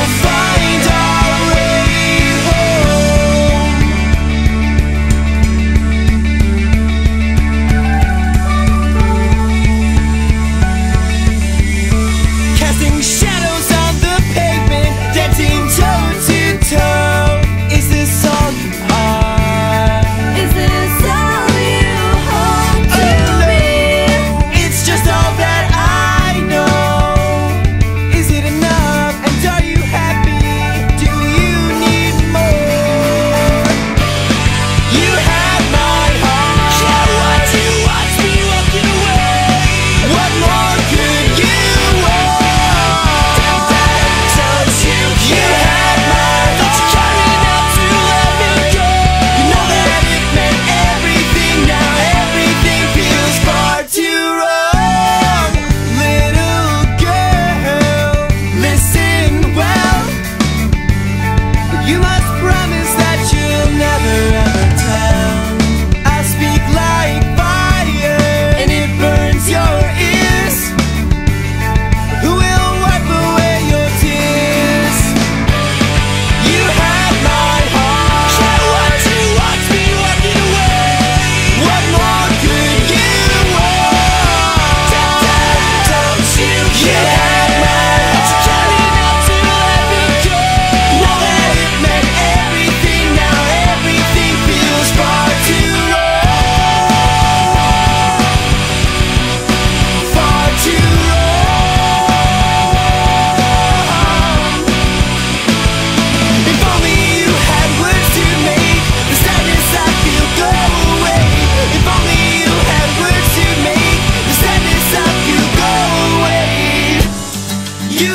will find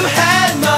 had my